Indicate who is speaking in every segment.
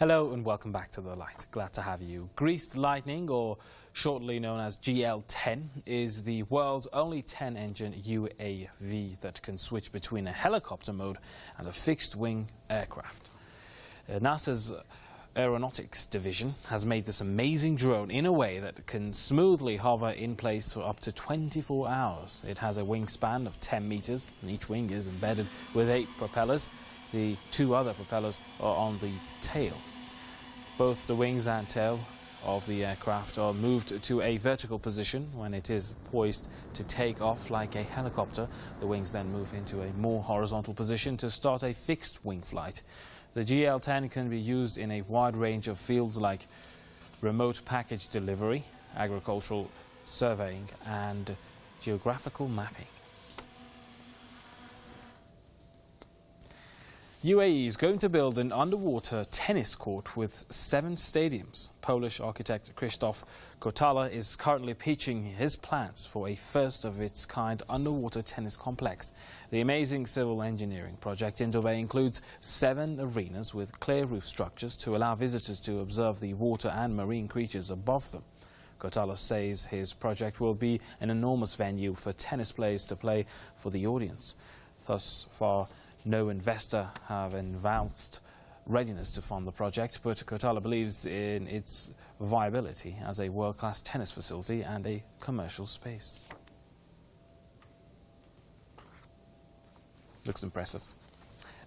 Speaker 1: Hello and welcome back to The Light. Glad to have you. Greased Lightning, or shortly known as GL-10, is the world's only 10-engine UAV that can switch between a helicopter mode and a fixed-wing aircraft. Uh, NASA's Aeronautics Division has made this amazing drone in a way that can smoothly hover in place for up to 24 hours. It has a wingspan of 10 meters, and each wing is embedded with eight propellers. The two other propellers are on the tail. Both the wings and tail of the aircraft are moved to a vertical position when it is poised to take off like a helicopter. The wings then move into a more horizontal position to start a fixed wing flight. The GL-10 can be used in a wide range of fields like remote package delivery, agricultural surveying and geographical mapping. UAE is going to build an underwater tennis court with seven stadiums. Polish architect Krzysztof Kotala is currently pitching his plans for a first-of-its-kind underwater tennis complex. The amazing civil engineering project in Dubai includes seven arenas with clear roof structures to allow visitors to observe the water and marine creatures above them. Kotala says his project will be an enormous venue for tennis players to play for the audience. Thus far, no investor have announced readiness to fund the project, but Kotala believes in its viability as a world-class tennis facility and a commercial space. Looks impressive.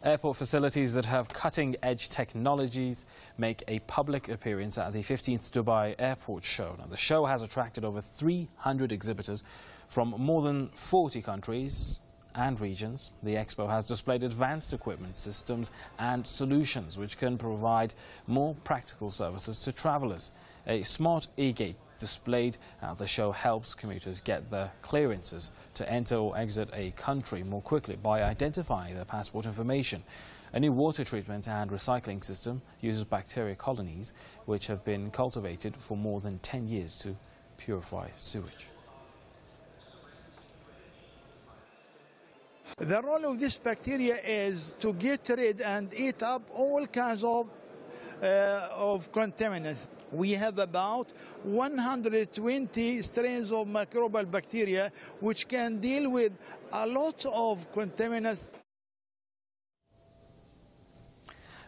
Speaker 1: Airport facilities that have cutting-edge technologies make a public appearance at the 15th Dubai Airport Show. Now, the show has attracted over 300 exhibitors from more than 40 countries and regions. The Expo has displayed advanced equipment systems and solutions which can provide more practical services to travellers. A smart e-gate displayed at the show helps commuters get the clearances to enter or exit a country more quickly by identifying their passport information. A new water treatment and recycling system uses bacteria colonies which have been cultivated for more than 10 years to purify sewage.
Speaker 2: The role of this bacteria is to get rid and eat up all kinds of uh, of contaminants. We have about 120 strains of microbial bacteria which can deal with a lot of contaminants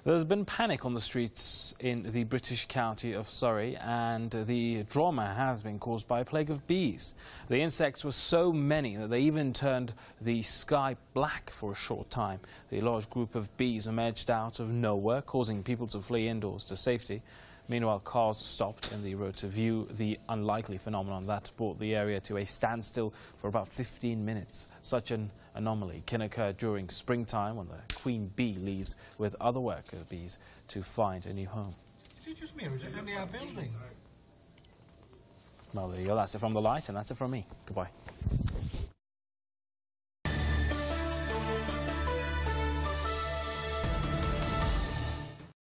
Speaker 1: There's been panic on the streets in the British county of Surrey and the drama has been caused by a plague of bees. The insects were so many that they even turned the sky black for a short time. The large group of bees emerged out of nowhere, causing people to flee indoors to safety. Meanwhile, cars stopped in the road to view the unlikely phenomenon that brought the area to a standstill for about 15 minutes. Such an anomaly can occur during springtime when the queen bee leaves with other worker bees to find a new home.
Speaker 3: Is it just me or is it only our building?
Speaker 1: Well, there you go. That's it from the light and that's it from me. Goodbye.